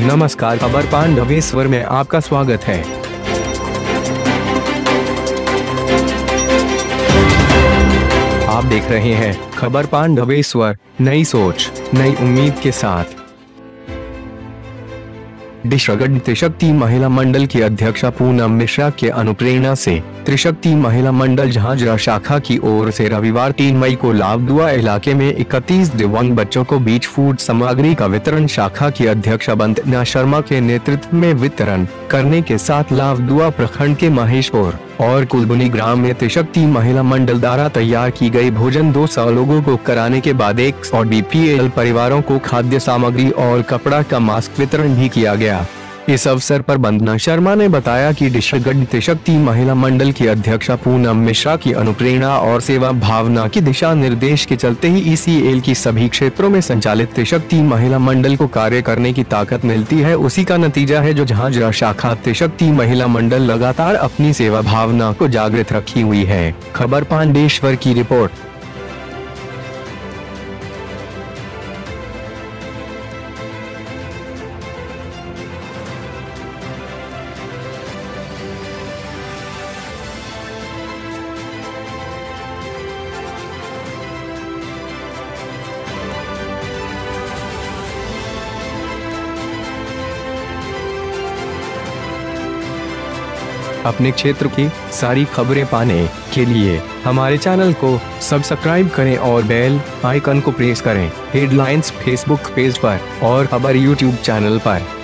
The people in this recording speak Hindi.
नमस्कार, खबर पांडवेश्वर में आपका स्वागत है। आप देख रहे हैं, खबर पांडवेश्वर, नई सोच, नई उम्मीद के साथ। डिशगढ़ त्रिशक्ति महिला मंडल की अध्यक्षा पूनम मिश्रा के अनुप्रेरणा से त्रिशक्ति महिला मंडल झांझरा शाखा की ओर से रविवार 3 मई को लाभदुआ इलाके में 31 दिव्यांग बच्चों को बीच फ़ूड सामग्री का वितरण शाखा की अध्यक्षा बंदना शर्मा के नेतृत्व में वितरण करने के साथ लाभदुआ प्रखंड के महेशपुर और कुलबुनी ग्राम में त्रिशक्ति महिला मंडल द्वारा तैयार की गई भोजन दो सौ लोगों को कराने के बाद एक और बीपीएल परिवारों को खाद्य सामग्री और कपड़ा का मास्क वितरण भी किया गया। इस अवसर पर बंदना शर्मा ने बताया कि डिशगढ़ त्रिशक्ति महिला मंडल की अध्यक्षा पूनम मिश्रा की अनुप्रेरणा और सेवा भावना की दिशा निर्देश के चलते ही ईसीएल की सभी क्षेत्रों में संचालित त्रिशक्ति महिला मंडल को कार्य करने की ताकत मिलती है। उसी का नतीजा है जो झांझरा शाखा त्रिशक्ति महिला मंडल लगातार अपनी सेवा भावना को जागृत रखी हुई है। खबर पांडेश्वर की रिपोर्ट। अपने क्षेत्र की सारी खबरें पाने के लिए हमारे चैनल को सब्सक्राइब करें और बेल आइकन को प्रेस करें। हेडलाइंस फेसबुक पेज पर और खबर यूट्यूब चैनल पर।